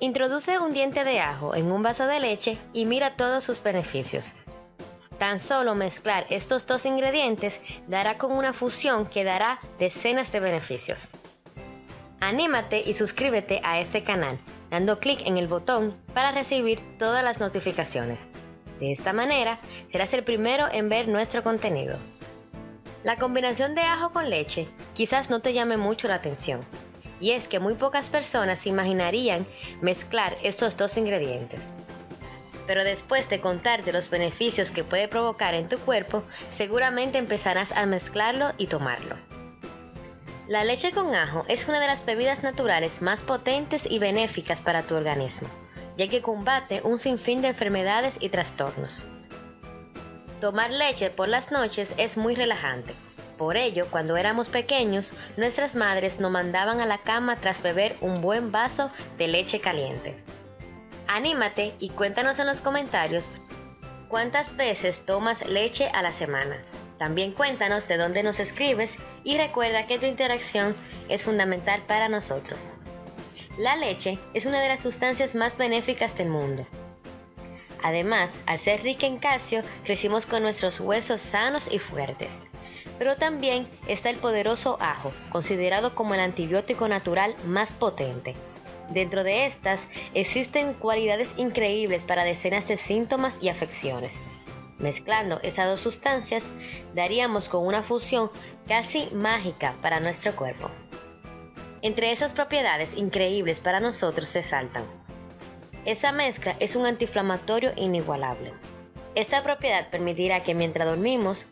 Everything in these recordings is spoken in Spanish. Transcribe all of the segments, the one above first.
Introduce un diente de ajo en un vaso de leche y mira todos sus beneficios. Tan solo mezclar estos dos ingredientes dará con una fusión que dará decenas de beneficios. Anímate y suscríbete a este canal dando clic en el botón para recibir todas las notificaciones. De esta manera serás el primero en ver nuestro contenido. La combinación de ajo con leche quizás no te llame mucho la atención, y es que muy pocas personas imaginarían mezclar estos dos ingredientes. Pero después de contarte los beneficios que puede provocar en tu cuerpo, seguramente empezarás a mezclarlo y tomarlo. La leche con ajo es una de las bebidas naturales más potentes y benéficas para tu organismo, ya que combate un sinfín de enfermedades y trastornos. Tomar leche por las noches es muy relajante. Por ello, cuando éramos pequeños, nuestras madres nos mandaban a la cama tras beber un buen vaso de leche caliente. Anímate y cuéntanos en los comentarios cuántas veces tomas leche a la semana. También cuéntanos de dónde nos escribes y recuerda que tu interacción es fundamental para nosotros. La leche es una de las sustancias más benéficas del mundo. Además, al ser rica en calcio, crecimos con nuestros huesos sanos y fuertes. Pero también está el poderoso ajo, considerado como el antibiótico natural más potente. Dentro de estas existen cualidades increíbles para decenas de síntomas y afecciones. Mezclando esas dos sustancias, daríamos con una fusión casi mágica para nuestro cuerpo. Entre esas propiedades increíbles para nosotros se saltan esa mezcla es un antiinflamatorio inigualable. Esta propiedad permitirá que mientras dormimos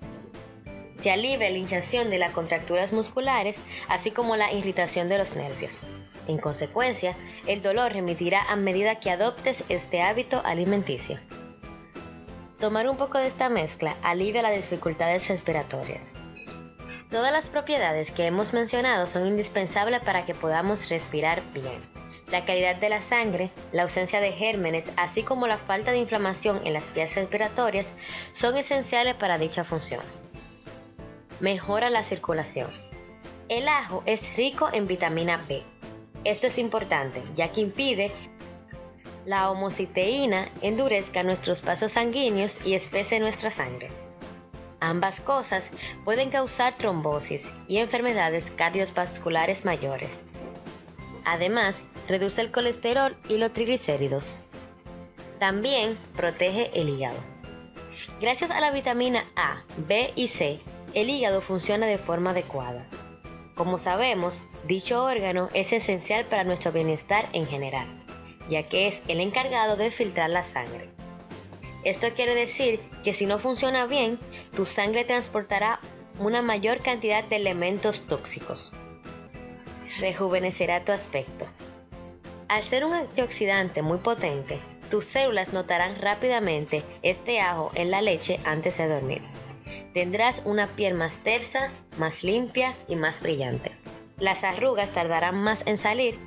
se alivie la hinchación de las contracturas musculares, así como la irritación de los nervios. En consecuencia, el dolor remitirá a medida que adoptes este hábito alimenticio. Tomar un poco de esta mezcla alivia las dificultades respiratorias. Todas las propiedades que hemos mencionado son indispensables para que podamos respirar bien la calidad de la sangre, la ausencia de gérmenes, así como la falta de inflamación en las vías respiratorias son esenciales para dicha función. Mejora la circulación. El ajo es rico en vitamina B. Esto es importante ya que impide la homociteína endurezca nuestros vasos sanguíneos y espese nuestra sangre. Ambas cosas pueden causar trombosis y enfermedades cardiovasculares mayores. Además, reduce el colesterol y los triglicéridos. También protege el hígado. Gracias a la vitamina A, B y C, el hígado funciona de forma adecuada. Como sabemos, dicho órgano es esencial para nuestro bienestar en general, ya que es el encargado de filtrar la sangre. Esto quiere decir que si no funciona bien, tu sangre transportará una mayor cantidad de elementos tóxicos. Rejuvenecerá tu aspecto. Al ser un antioxidante muy potente, tus células notarán rápidamente este ajo en la leche antes de dormir. Tendrás una piel más tersa, más limpia y más brillante. Las arrugas tardarán más en salir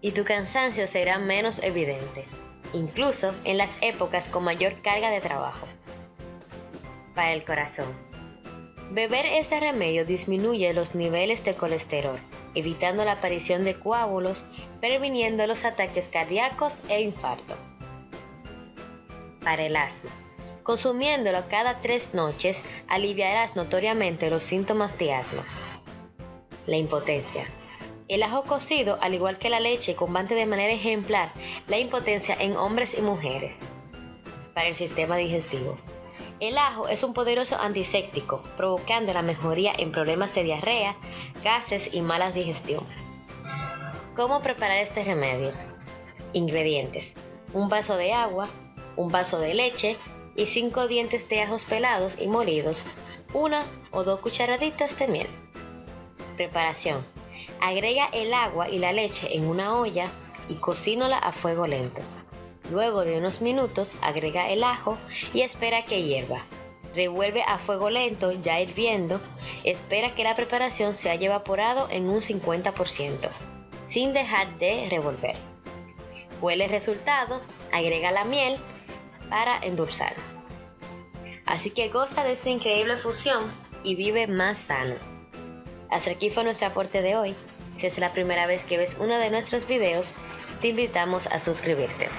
y tu cansancio será menos evidente, incluso en las épocas con mayor carga de trabajo. Para el corazón. Beber este remedio disminuye los niveles de colesterol evitando la aparición de coágulos, previniendo los ataques cardíacos e infarto. Para el asma. Consumiéndolo cada tres noches aliviarás notoriamente los síntomas de asma. La impotencia. El ajo cocido, al igual que la leche, combate de manera ejemplar la impotencia en hombres y mujeres. Para el sistema digestivo. El ajo es un poderoso antiséptico, provocando la mejoría en problemas de diarrea, gases y mala digestión. ¿Cómo preparar este remedio? Ingredientes. Un vaso de agua, un vaso de leche y 5 dientes de ajos pelados y molidos, una o dos cucharaditas de miel. Preparación. Agrega el agua y la leche en una olla y cocínola a fuego lento. Luego de unos minutos agrega el ajo y espera que hierva. Revuelve a fuego lento, ya hirviendo. Espera que la preparación se haya evaporado en un 50%, sin dejar de revolver. Huele el resultado, agrega la miel para endulzar. Así que goza de esta increíble fusión y vive más sano. Hasta aquí fue nuestro aporte de hoy. Si es la primera vez que ves uno de nuestros videos, te invitamos a suscribirte.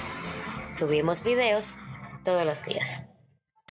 Subimos videos todos los días.